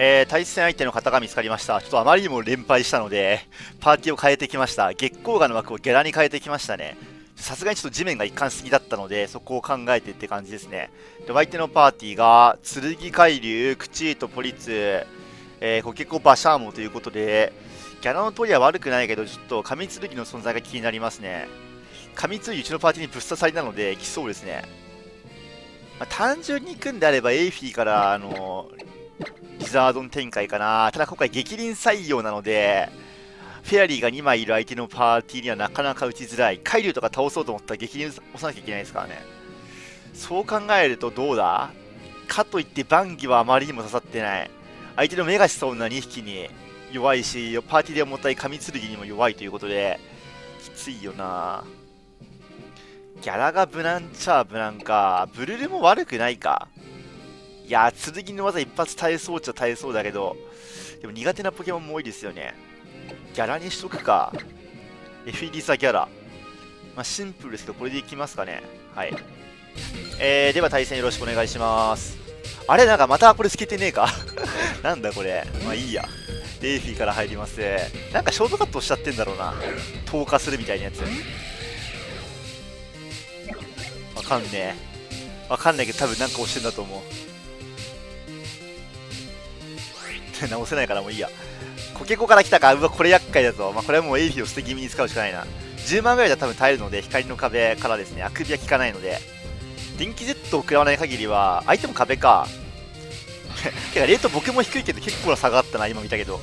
えー、対戦相手の方が見つかりました。ちょっとあまりにも連敗したので、パーティーを変えてきました。月光河の枠をゲラに変えてきましたね。さすがにちょっと地面が一貫すぎだったので、そこを考えてって感じですね。で、相手のパーティーが、剣海流、クチート、ポリツ、えー、結構バシャーモということで、ギャラの通りは悪くないけど、ちょっと神剣の存在が気になりますね。神剣うちのパーティーにぶっ刺さりなので、来そうですね。まあ、単純に行くんであれば、エイフィーから、あのザードン展開かな。ただ今回激鱗採用なので、フェアリーが2枚いる相手のパーティーにはなかなか打ちづらい。海竜とか倒そうと思ったら激鱗押さなきゃいけないですからね。そう考えるとどうだ？かといってバンギはあまりにも刺さってない。相手の目がしそうな2匹に弱いし、パーティーで重たい神剣にも弱いということで、きついよなギャラが無難ちゃ無難か。ブルルも悪くないか。いや剣の技一発耐えそうっちゃ耐えそうだけど、でも苦手なポケモンも多いですよね。ギャラにしとくか。エフィリサギャラ。まあ、シンプルですけど、これでいきますかね。はい。えー、では対戦よろしくお願いします。あれなんかまたこれ透けてねえか？なんだこれ。まあいいや。レイフィーから入ります。なんかショートカットしちゃってんだろうな。投下するみたいなやつ。わかんねえ。わかんないけど多分なんか押してんだと思う。直せないからもういいや。コケコから来たか、うわ、これ厄介だぞ。まあ、これはもうエイフィを捨て気味に使うしかないな。10万ぐらいじゃ多分耐えるので、光の壁からですね、あくびは効かないので、電気 Z を食らわない限りは、相手も壁か。てか、レート僕も低いけど結構な差があったな、今見たけど。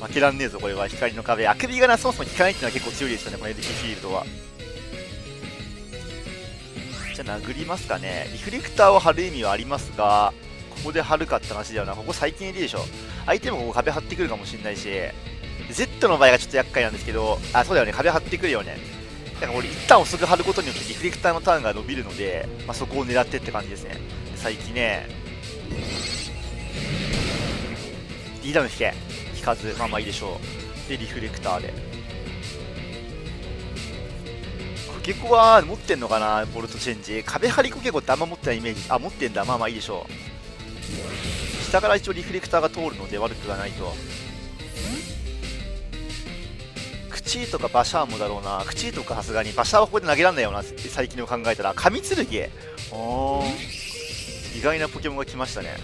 負けらんねえぞ、これは。光の壁。あくびがな、そもそも効かないっていうのは結構強いですよね、このエディキフィールドは。じゃあ殴りますかね。リフレクターを貼る意味はありますが、ここで張るかって話だよな。ここ最近いるでしょ。相手もここ壁張ってくるかもしんないし、Z の場合がちょっと厄介なんですけど、あ、そうだよね。壁張ってくるよね。だから俺一旦遅く張ることによってリフレクターのターンが伸びるので、まあ、そこを狙ってって感じですね。最近ね、D ダウン引け。引かず、まあまあいいでしょう。で、リフレクターで。結構は持ってんのかな？ボルトチェンジ。壁張りコケコってあんま持ってないイメージ。あ、持ってんだ。まあまあいいでしょう。下から一応リフレクターが通るので悪くはないと口とかバシャーもだろうな。口とかさすがにバシャーはここで投げらんないよな。最近の考えたら。神剣。お意外なポケモンが来ましたね。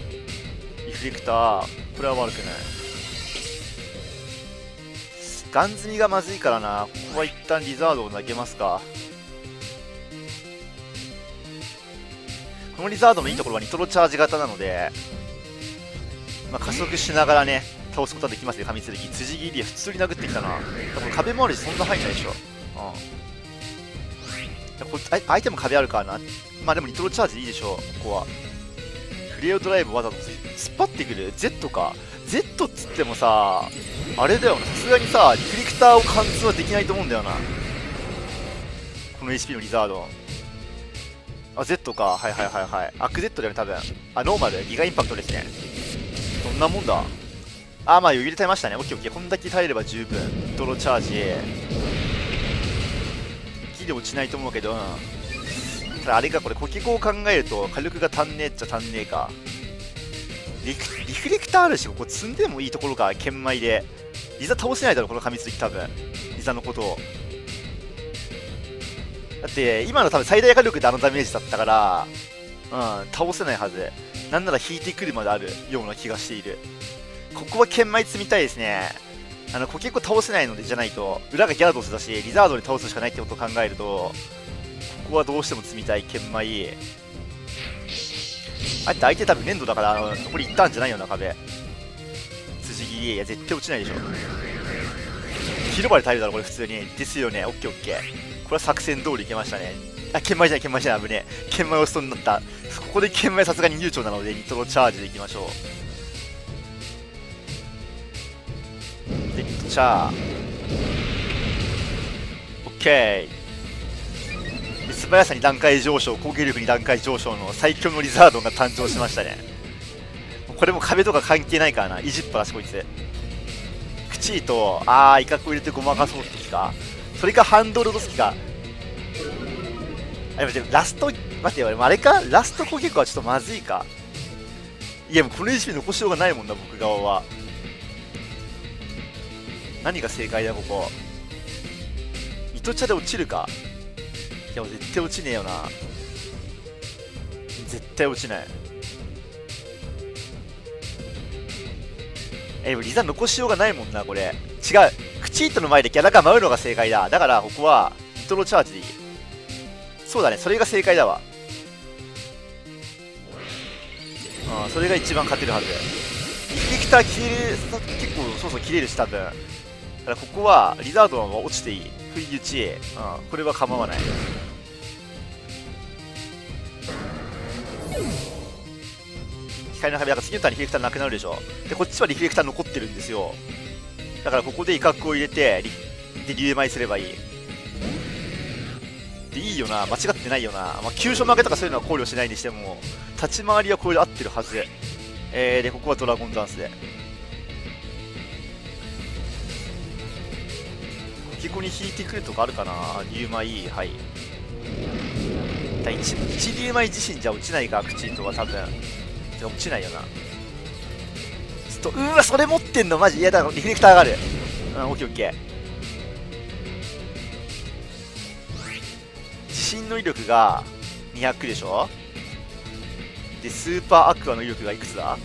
リフレクター。これは悪くない。ガン積みがまずいからな。ここは一旦リザードを投げますか。このリザードのいいところはニトロチャージ型なので。まあ、加速しながらね倒すことはできますよ。神剣辻切り普通に殴ってきたな。多分壁もあるしそんな入んないでしょ。うん。こ相手も壁あるからな。まあでもリトルチャージいいでしょう。ここは。フレアドライブわざと突っ張ってくる？Z か？Z っつってもさあれだよさすがにさリフレクターを貫通はできないと思うんだよな。この HP のリザード。あ Z か。はいはいはいはい。アク Z だよね多分。あノーマル。ギガインパクトですね。そんなもんだ？あまあ余裕で耐えましたね。オッケーオッケー。こんだけ耐えれば十分。ドロチャージ。木で落ちないと思うけど、うん、ただあれかこれコケコを考えると火力が足んねえっちゃ足んねえか。リフレクターあるしここ積んでもいいところか剣舞で。リザ倒せないだろこの噛みつき多分。リザのことを。だって今の多分最大火力であのダメージだったからうん倒せないはず。なんなら引いてくるまであるような気がしているここは剣舞積みたいですねあの、結構倒せないのでじゃないと、裏がギャラドスだし、リザードに倒すしかないってことを考えると、ここはどうしても積みたい、剣舞。あって相手多分粘土だから、残りいったんじゃないよな、壁。辻切り、いや、絶対落ちないでしょ。広場で耐えるだろ、これ普通に。ですよね、オッケーオッケー。これは作戦通りいけましたね。あ、剣舞じゃない、剣舞じゃない、危ねえ。剣舞押しそうになった。ここで剣舞さすがに悠長なので、ニトロチャージでいきましょう。で、ニトチャー。オッケー。素早さに段階上昇、攻撃力に段階上昇の最強のリザードンが誕生しましたね。これも壁とか関係ないからな。いじっぱなしこいつ。口と、あー、威嚇を入れてごまかそうってきか。それかハンドルドスキか。あ、でもラスト、待ってよ、あれか？ラスト攻撃はちょっとまずいか？いやもうこの HP 残しようがないもんな僕側は。何が正解だここ。糸茶で落ちるか？いやもう絶対落ちねえよな。絶対落ちない。えリザ残しようがないもんなこれ。違う。クチートの前でギャラが舞うのが正解だ。だからここはニトロチャージでいい。そうだね。それが正解だわ。あそれが一番勝てるはず。リフレクター切れる結構そうそう切れるし多分。だからここはリザードンは落ちていい。不意打ち、うん、これは構わない。光の壁だから次のターンリフレクターなくなるでしょ。でこっちはリフレクター残ってるんですよ。だからここで威嚇を入れてで竜舞すればいい。よな間違ってないよな、まあ、急所負けとかそういうのは考慮しないにしても立ち回りはこれで合ってるはずえー、でここはドラゴンダンスで。結構に引いてくるとかあるかな竜舞はい。だ 1, 1竜舞自身じゃ落ちないか口とは多分。じゃ落ちないよな。ちょっとうわそれ持ってんのマジ。いやだリフレクター上がる。うんオッケーオッケー。地震の威力が200でしょ？でスーパーアクアの威力がいくつだ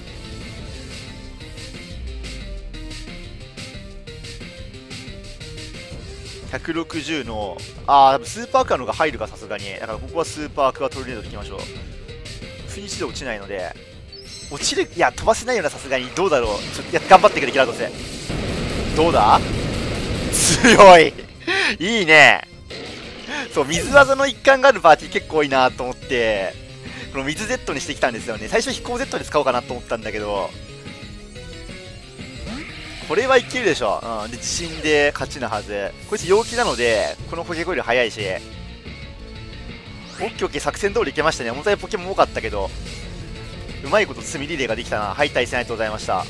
？160のああスーパーアクアのが入るかさすがに。だからここはスーパーアクアトルネードでいきましょう。フィニッシュで落ちないので。落ちるいや飛ばせないよなさすがに。どうだろう？ちょっといや頑張ってくれギラドスどうだ？強い。いいね。そう水技の一環があるパーティー結構多いなと思ってこの水 Z にしてきたんですよね。最初飛行 Z で使おうかなと思ったんだけどこれはいけるでしょ、うん、で自信で勝ちなはず。こいつ陽気なのでこのポケコより速いし。オッケーオッケー作戦通りいけましたね。重たいポケモン多かったけど。うまいこと積みリレーができたな。はい対戦ありがとうございました。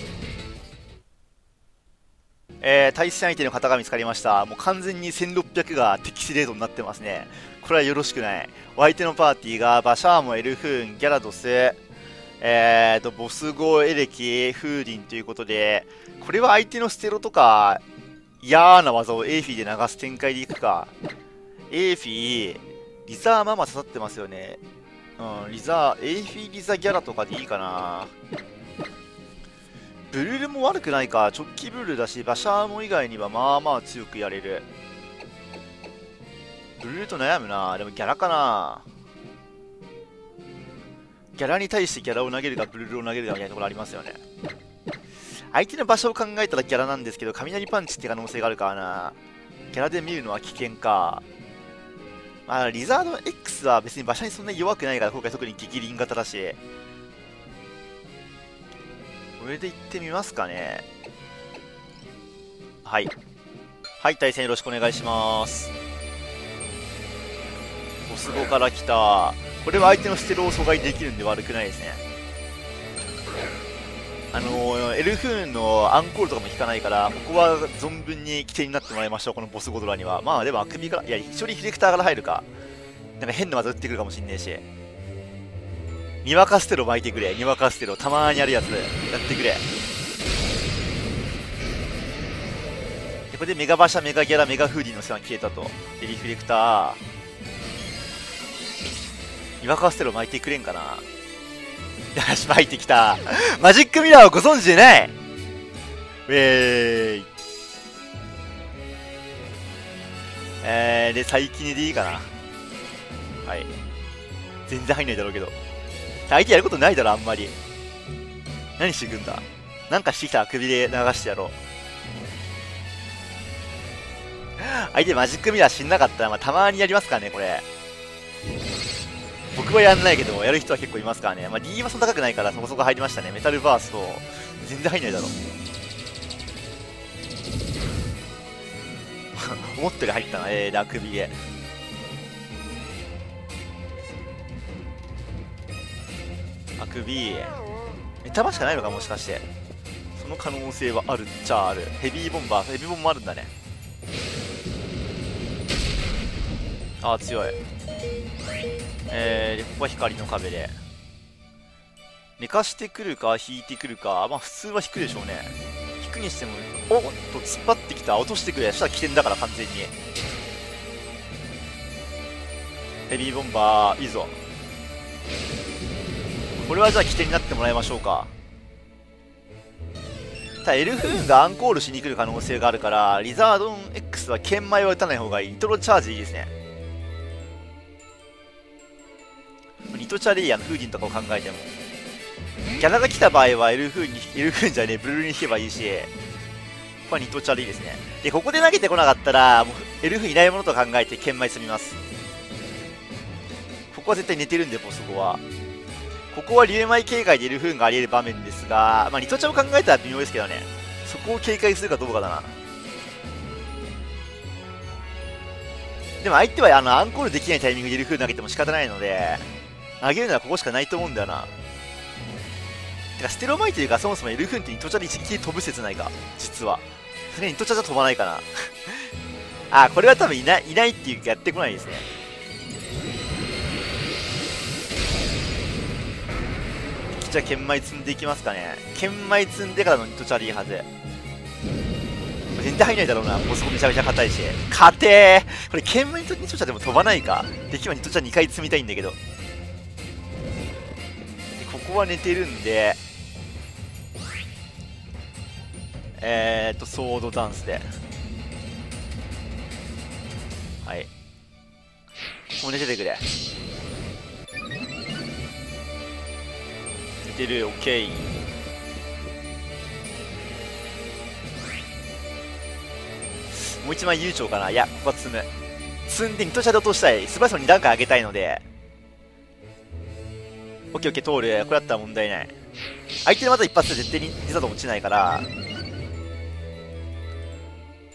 えー、対戦相手の方が見つかりました。もう完全に1600が敵視レードになってますね。これはよろしくない。お相手のパーティーがバシャーモエルフーンギャラドスえーとボスゴエレキフーディンということでこれは相手のステロとか嫌な技をエーフィーで流す展開でいくか。エーフィーリザーママ刺さってますよね。うん、リザー、エイフィーリザギャラとかでいいかな。ブルルも悪くないか。直帰ブルルだし、バシャーモ以外にはまあまあ強くやれる。ブルルと悩むな。でもギャラかな。ギャラに対してギャラを投げるか、ブルルを投げるかみたいなところありますよね。相手の場所を考えたらギャラなんですけど、雷パンチって可能性があるからな。ギャラで見るのは危険か。まあ、リザード X は別に馬車にそんなに弱くないから、今回特に激輪型だし。これで行ってみますかね。はい。はい、対戦よろしくお願いします。ボス5から来た。これは相手のステロを阻害できるんで悪くないですね。あのー、エルフーンのアンコールとかも引かないから、ここは存分に規定になってもらいましょう、このボスゴドラには。まあでも、あくびから、いや、一緒にフィレクターから入るか。なんか変な技打ってくるかもしんねえし。にわかステロ巻いてくれ。にわかステロ。たまにあるやつ。やってくれ。で、これでメガバシャ、メガギャラ、メガフーディの世話消えたと。で、リフレクター。にわかステロ巻いてくれんかな。よし、巻いてきた。マジックミラーをご存知でないウェーイ。えー、で、最近でいいかな。はい。全然入んないだろうけど。相手やることないだろ、あんまり。何してくんだ？なんかしてきたら首で流してやろう。相手マジックミラー死んなかったら、まあ、たまにやりますからね、これ。僕はやんないけど、やる人は結構いますからね。まあ、D はそんな高くないからそこそこ入りましたね。メタルバースト、全然入んないだろ。思ったより入ったな、えー、ラクビへ。あくびメタバしかないのかもしかして。その可能性はあるっちゃある。ヘビーボンバーヘビーボンもあるんだね。ああ強い。えー、ここは光の壁で。寝かしてくるか引いてくるかまあ普通は引くでしょうね。引くにしてもおっと突っ張ってきた。落としてくれそしたら起点だから完全に。ヘビーボンバーいいぞ。これはじゃあ起点になってもらいましょうか。ただエルフーンがアンコールしに来る可能性があるからリザードン X は剣舞は打たない方がいい。ニトロチャージいいですね。ニトチャリーやのフーディンとかを考えても。ギャラが来た場合はエルフーンにエルフーンじゃねえブルルに引けばいいし。ここはニトチャリーですね。でここで投げてこなかったらもうエルフーンいないものと考えて剣舞積みます。ここは絶対寝てるんでボス後は。ここは竜舞警戒でルフーンがあり得る場面ですが、まあ、ニトチャを考えたら微妙ですけどね。そこを警戒するかどうかだな。でも相手はあのアンコールできないタイミングでルフーン投げても仕方ないので投げるのはここしかないと思うんだよな。てかステロマイというかそもそもエルフーンってニトチャで一撃で飛ぶ説ないか。実は。さすがにニトチャじゃ飛ばないかな。あこれは多分いないいないっていうかやってこないですね。じゃあ剣舞積んでいきますかね。剣舞積んでからのニトチャリーはず全然入んないだろうな。もうそこめちゃめちゃ硬いし。硬えこれ剣舞とニトチャでも飛ばないか。できればニトチャ2回積みたいんだけど。ここは寝てるんで。えー、っとソードダンスで。はい。ここ寝ててくれ。てる。オッケーもう一枚悠長かな。いやここは積む。積んでニトチャで落としたい。素早さに2段階上げたいので。オッケーオッケー通る。これだったら問題ない。相手のまた一発で絶対にリザード落ちないから。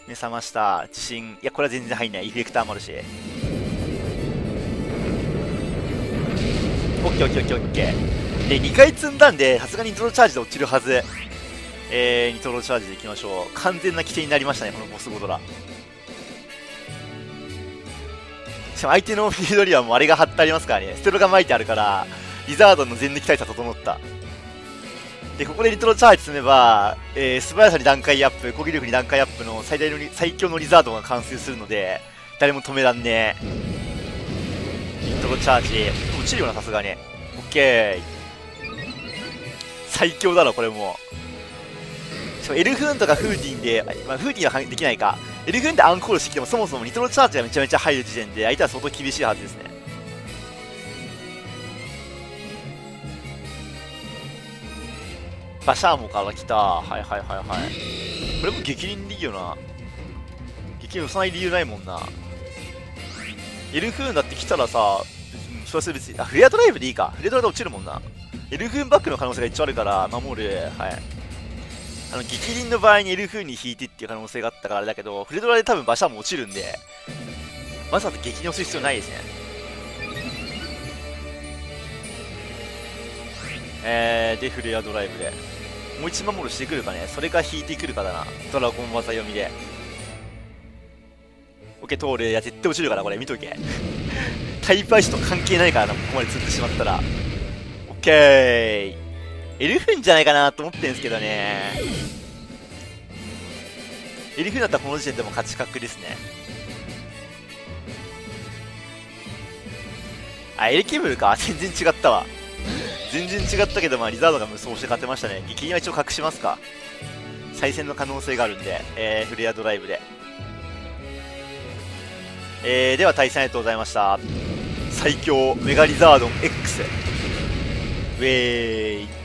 目覚ました。自信。いやこれは全然入んない。イフェクターもあるし。オで2回積んだんでさすがにニトロチャージで落ちるはず。えー、ニトロチャージでいきましょう。完全な規定になりましたねこのボスゴドラ。しかも相手のフィールドにはもうあれが貼ってありますからね。ステロが巻いてあるからリザードンの全力対策整った。でここでリトロチャージ積めば、えー、素早さに段階アップ攻撃力に段階アップの最大の最強のリザードンが完成するので誰も止めらんねえ。リトロチャージ。落ちるよなさすがに。オッケー。最強だろこれも。しかもエルフーンとかフーディンで、まあ、フーディンはできないか。エルフーンでアンコールしてきてもそもそもニトロチャージがめちゃめちゃ入る時点で相手は相当厳しいはずですね。バシャーモから来た。はいはいはいはい。これも激鱗でいいよな。激鱗押さない理由ないもんな。エルフーンだって来たらさそれは別に。あフレアドライブでいいか。フレアドライブで落ちるもんな。エルフーンバックの可能性が一応あるから守る。はい。あの激鱗の場合にエルフーンに引いてっていう可能性があったからあれだけどフレドラで多分バシャーも落ちるんでわざわざ激鱗をす必要ないですね。えー、でフレアドライブで。もう一守るしてくるかね。それか引いてくるかだな。ドラゴン技読みで。オッケー通るいや絶対落ちるからこれ。見とけ。タイプアイスと関係ないからなここまで積んでしまったら。ッケーエルフンじゃないかなと思ってんですけどねエルフンだったらこの時点でも勝ち確ですねあエルキブルか 全然違ったわ全然違ったけど、まあ、リザードが無双して勝てましたね。激鱗は一応隠しますか。再戦の可能性があるんで、えー、フレアドライブで。えー、では対戦ありがとうございました。最強メガリザードン X。ウェーイ。